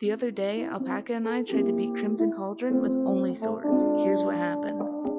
The other day, Alpaca and I tried to beat Crimson Cauldron with only swords. Here's what happened.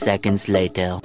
Seconds later.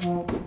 嗯。